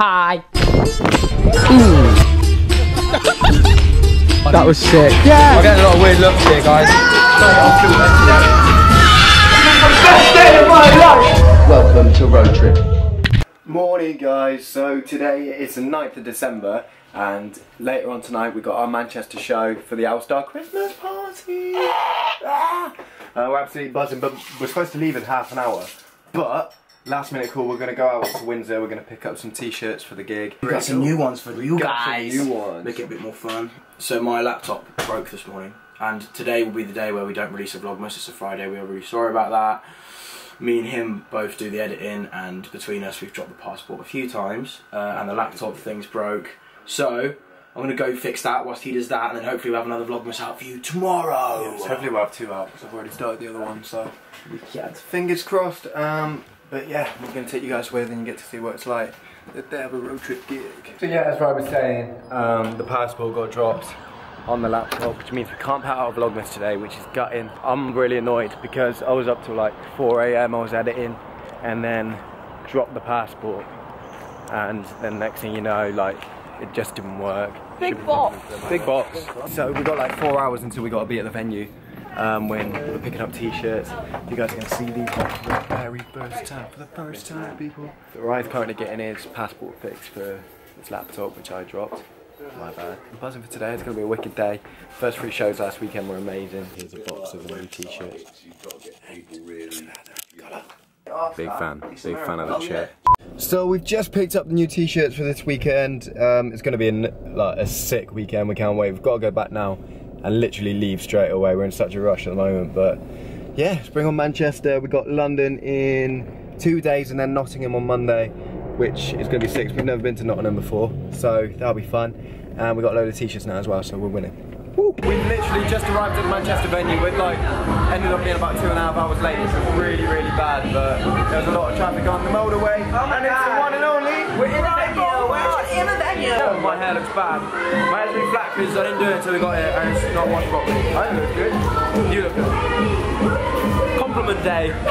Hi. That was sick. Yeah. I'm getting a lot of weird looks here, guys. Welcome to Road Trip. Morning guys, so today is the 9th of December and later on tonight we've got our Manchester show for the All-Star Christmas party. Ah! Uh, we're absolutely buzzing but we're supposed to leave in half an hour but last minute call we're going to go out to Windsor, we're going to pick up some t-shirts for the gig. We got some new ones for you guys. new ones. Make it a bit more fun. So my laptop broke this morning, and today will be the day where we don't release a vlogmas. It's a Friday. We are really sorry about that. Me and him both do the editing, and between us, we've dropped the passport a few times, uh, and the laptop thing's broke. So I'm gonna go fix that whilst he does that, and then hopefully we'll have another vlogmas out for you tomorrow. Hopefully we'll have two out because I've already started the other one so Yeah. fingers crossed. Um, but yeah, we're going to take you guys with and you get to see what it's like that they have a road trip gig. So yeah, as I was saying, um, the passport got dropped on the laptop, which means we can't put out a vlogmas today, which is gutting. I'm really annoyed because I was up till like 4 a.m. I was editing, and then dropped the passport, and then next thing you know, like it just didn't work. Big box. Big box. So we got like four hours until we got to be at the venue. Um, when we're picking up t-shirts, you guys are going to see these for the very first time. For the first time, people. Ryan's currently getting his passport fixed for his laptop, which I dropped. My bad. I'm buzzing for today. It's going to be a wicked day. First three shows last weekend were amazing. Here's a box of the new t-shirts. Big fan. Big fan of the shirt. So we've just picked up the new t-shirts for this weekend. Um, it's going to be an, like a sick weekend. We can't wait. We've got to go back now and literally leave straight away. We're in such a rush at the moment, but yeah, spring on Manchester. We've got London in two days and then Nottingham on Monday, which is going to be sick. We've never been to Nottingham before, so that'll be fun. And we've got a load of t-shirts now as well, so we're winning. We've literally just arrived at the Manchester venue. We're like ended up being about two and a half hours late, which was really, really bad. But there was a lot of traffic on the motorway, oh and it's my hair looks bad. My hair's been flat because I didn't do it until we got here, and it's not washed properly. I look good. You look good. Compliment day.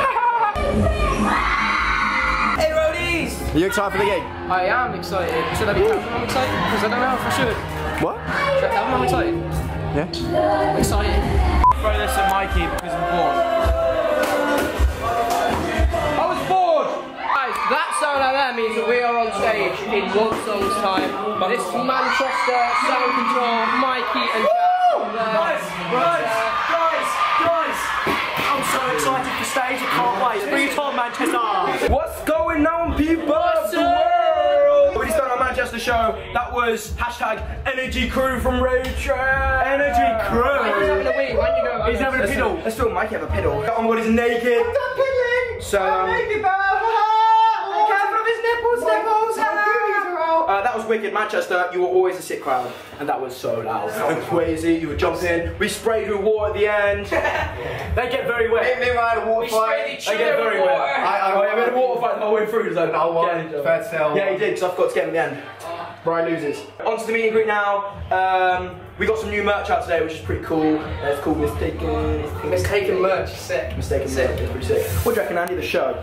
Hey, roadies! Are you excited for the gig? I am excited. Should I be telling I'm excited? Because I don't know if I should. What? Should I, am excited? Yeah. I'm excited. Throw this at Mikey because I'm bored. I was bored! Guys, that sound like that means that we are on stage in one song's time. This is Manchester Sound Control, Mikey and Jack. Guys, guys, guys, guys! I'm so excited for stage, I can't wait. Three time Manchester! What's going on, people of the world? We just done our Manchester show. That was hashtag Energy Crew from Road Trip. Energy Mikey's crew! having a wee. When you go, He's having a Let's, piddle. let's film Mikey have a piddle. Oh my god, he's naked. So, um, Uh, was wicked, Manchester. You were always a sick crowd, and that was so loud. That was crazy. You were jumping. We sprayed with water at the end. they get very wet. Me and Ryan had a water We sprayed each They get very with wet. I- I- oh, yeah, we had a water fight the whole way through. So I won. Yeah, Fair to say Yeah, won. he did, because I forgot to get him in the end. Brian loses. On to the meet and greet now. Um, we got some new merch out today, which is pretty cool. It's called Mistaken. Mistaken merch, sick. Mistaken Sick. Merch. It's pretty sick. What do you reckon, Andy? The show.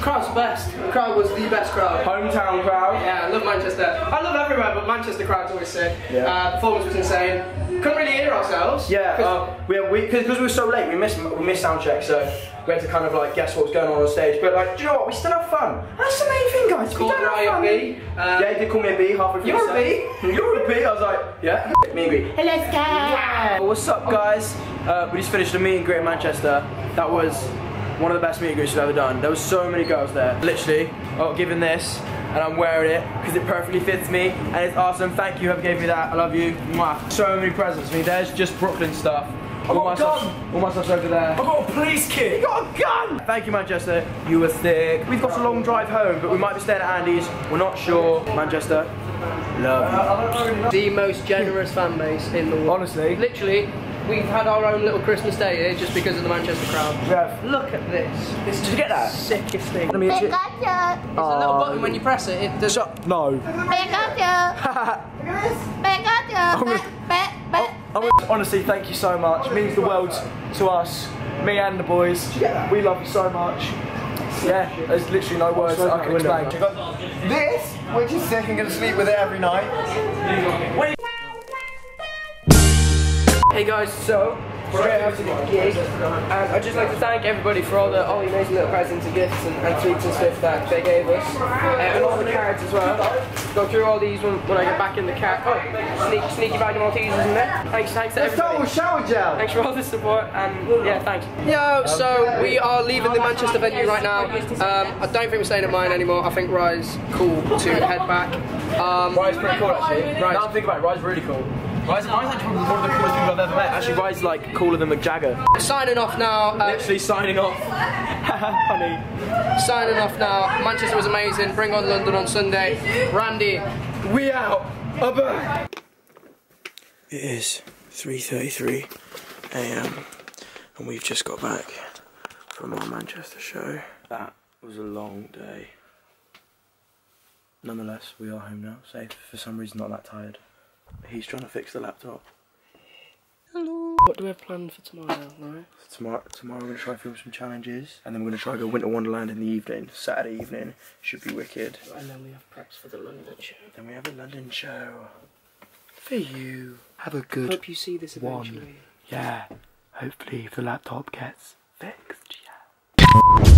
Crowd's the best. Crowd was the best crowd. Hometown crowd. Yeah, I love Manchester. I love everywhere, but Manchester crowd's always sick. Yeah. Uh, performance was insane. Couldn't really hear ourselves. Yeah, 'cause uh, we we because we were so late, we missed we missed sound check, so we had to kind of like guess what was going on on stage. But like, do you know what? We still have fun. That's the main thing, guys. We Called don't have Ryan fun. B. Uh, yeah, he did call me a B halfway through. You're the a set. You're a B. I was like, yeah. Meet and greet. Let's go. What's up, guys? Uh, we just finished a meet and greet in Manchester. That was one of the best meet and greets we've ever done. There was so many girls there. Literally, I got given this, and I'm wearing it because it perfectly fits me, and it's awesome. Thank you, whoever gave me that. I love you. Mwah. So many presents. I mean, there's just Brooklyn stuff. All got my a stuff's- gun. All my stuff's over there. I got a police kit! You got a gun! Thank you, Manchester. You were thick. We've got a long drive home, but we might be staying at Andy's. We're not sure. Manchester, love You. Uh, the most generous fan base in the world. Honestly. Literally, we've had our own little Christmas day here just because of the Manchester crowd. you. Look at this. This is Did you get that? sickest thing. Let me hit. Pikachu. There's a little button when you oh. press it. It does. Shut, No. Pikachu. Pikachu. I'm honestly, thank you so much. It means the world to us, me and the boys. We love you so much. Yeah, there's literally no words that I can explain. This which is just sick and gonna sleep with it every night. Hey guys, so straight after the gig, and I'd just like to thank everybody for all the all the amazing little presents and gifts and, and sweets and stuff that they gave us, uh, and all the cards as well. Go through all these when, when I get back in the car. Oh, sneak, sneaky bag of Maltesers in there. Thanks, thanks to everybody. shower gel. Thanks for all the support and yeah, thanks. Yo, so we are leaving the Manchester venue right now. Um, I don't think we're staying at mine anymore. I think Rye's cool to head back. Um, Rye's pretty cool actually. Right. Now I'm thinking about it, Rye's really cool. Rye's, Rye's actually one of the coolest people I've ever met. Actually, Rye's like cooler than Mick Jagger. signing off now. Uh, Literally signing off. Honey. signing off now. Manchester was amazing. Bring on London on Sunday. Randy, we out. Bye It is 3.33 a.m. and we've just got back from our Manchester show. That was a long day. Nonetheless, we are home now, safe, for some reason not that tired. He's trying to fix the laptop. What do we have planned for tomorrow, Laurie? Tomorrow, tomorrow we're going to try and film some challenges and then we're going to try and go Winter Wonderland in the evening, Saturday evening. Should be wicked. And then we have preps for the London show. Then we have a London show for you. Have a good Hope you see this one. eventually. Yeah, hopefully if the laptop gets fixed, yeah.